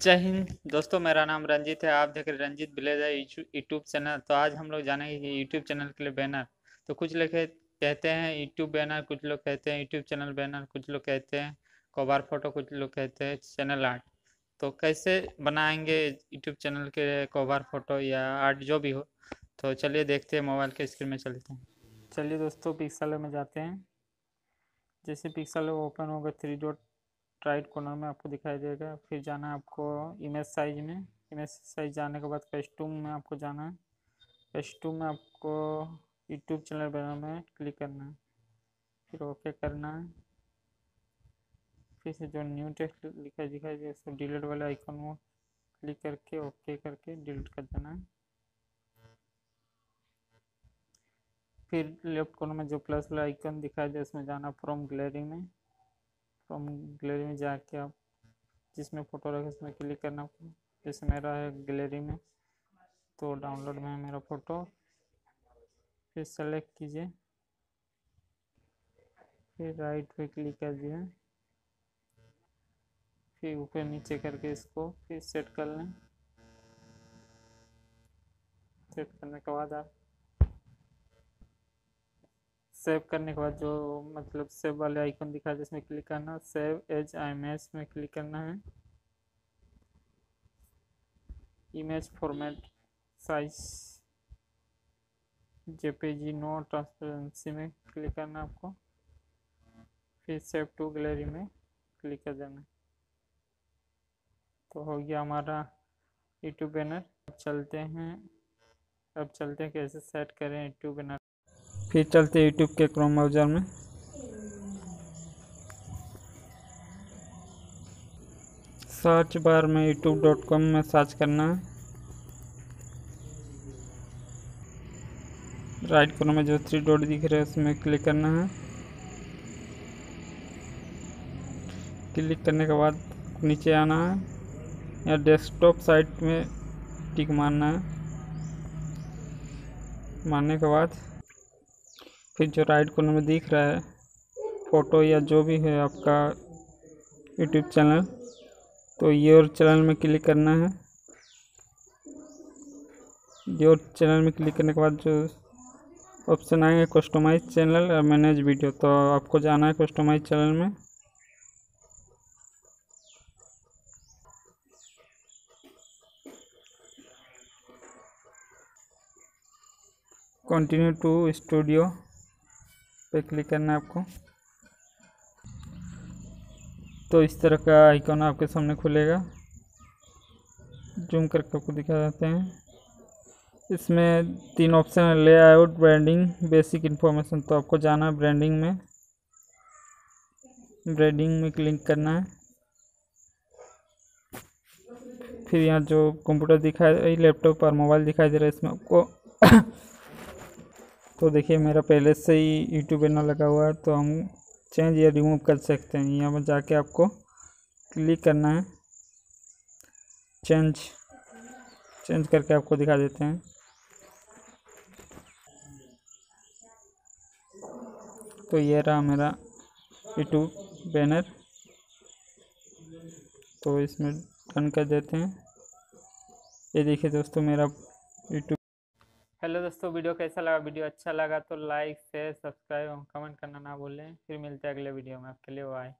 जय हिंद। दोस्तों, मेरा नाम रंजीत है। आप देख रहे रंजीत विलेजर यूट्यूब चैनल। तो आज हम लोग जानेंगे कि यूट्यूब चैनल के लिए बैनर। तो कुछ लोग कहते हैं यूट्यूब बैनर, कुछ लोग कहते हैं यूट्यूब चैनल बैनर, कुछ लोग कहते हैं कवर फ़ोटो, कुछ लोग कहते हैं चैनल आर्ट। तो कैसे बनाएँगे यूट्यूब चैनल के कवर फ़ोटो या आर्ट जो भी हो? तो चलिए देखते हैं, मोबाइल के स्क्रीन में चलते हैं। चलिए दोस्तों, पिक्सल में जाते हैं। जैसे पिक्सल ओपन होगा थ्री डॉट राइट कॉर्नर में आपको दिखाई देगा। फिर जाना है आपको इमेज साइज़ में। इमेज साइज़ जाने के बाद कस्टूम में आपको जाना है। कस्टूम में आपको यूट्यूब चैनल बैनर में क्लिक करना है। फिर ओके करना है। फिर से जो न्यू टेक्स्ट लिखा दिखाई दे उसको डिलीट वाले आइकन में क्लिक करके ओके करके डिलीट कर देना है। फिर लेफ़्ट कॉर्नर में जो प्लस वाला आइकन दिखाई दे, उसमें जाना फ्रॉम गैलरी में। फ्रॉम गैलरी में जाके आप जिसमें फ़ोटो रखे उसमें क्लिक करना। जैसे मेरा है गैलरी में तो डाउनलोड में है मेरा फ़ोटो फिर सेलेक्ट कीजिए। फिर राइट पे क्लिक कर दिए फिर ऊपर नीचे करके इसको फिर सेट कर लें। सेट करने के बाद आप सेव करने के बाद जो मतलब सेव वाले आइकन दिखा है इसमें क्लिक करना, सेव एज इमेज में क्लिक करना है। Image format, size, JPG, no transparency में क्लिक करना आपको। फिर सेव टू गैलरी में क्लिक कर देना। तो हो गया हमारा यूट्यूब बैनर। अब चलते हैं। अब चलते हैं कैसे सेट करें यूट्यूब बैनर। फिर चलते यूट्यूब के क्रोम ब्राउज़र में। सर्च बार में यूट्यूब डॉट कॉम में सर्च करना है। राइट कॉर्नर में जो थ्री डॉट दिख रहे हैं, उसमें क्लिक करना है। क्लिक करने के बाद नीचे आना है। या डेस्कटॉप साइट में टिक मारना है। मारने के बाद फिर जो राइट कॉर्नर में दिख रहा है, फ़ोटो या जो भी है आपका यूट्यूब चैनल तो योर चैनल में क्लिक करना है। योर चैनल में क्लिक करने के बाद जो ऑप्शन आएँगे कस्टमाइज चैनल और मैनेज वीडियो तो आपको जाना है कस्टमाइज चैनल में। कंटिन्यू टू स्टूडियो पे क्लिक करना है आपको। तो इस तरह का आइकॉन आपके सामने खुलेगा। जूम करके आपको दिखा देते हैं। इसमें तीन ऑप्शन है लेआउट ब्रांडिंग बेसिक इन्फॉर्मेशन तो आपको जाना है ब्रांडिंग में। ब्रांडिंग में क्लिक करना है। फिर यहाँ जो कंप्यूटर दिखाई लैपटॉप और मोबाइल दिखाई दे रहा है, इसमें आपको तो देखिए, मेरा पहले से ही यूट्यूब बैनर लगा हुआ है तो हम चेंज या रिमूव कर सकते हैं। यहाँ पर जाके आपको क्लिक करना है। चेंज चेंज करके आपको दिखा देते हैं। तो ये रहा मेरा यूट्यूब बैनर तो इसमें डन कर देते हैं। ये देखिए दोस्तों, मेरा यूट्यूब हेलो दोस्तों, वीडियो कैसा लगा? वीडियो अच्छा लगा तो लाइक, शेयर, सब्सक्राइब और कमेंट करना ना भूलें। फिर मिलते हैं अगले वीडियो में। आपके लिए बाय